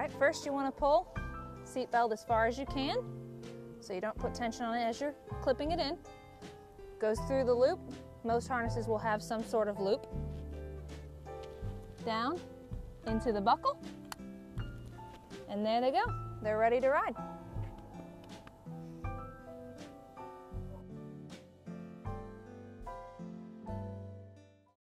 right, first you want to pull seatbelt as far as you can so you don't put tension on it as you're clipping it in. Goes through the loop. Most harnesses will have some sort of loop. Down into the buckle. And there they go. They're ready to ride.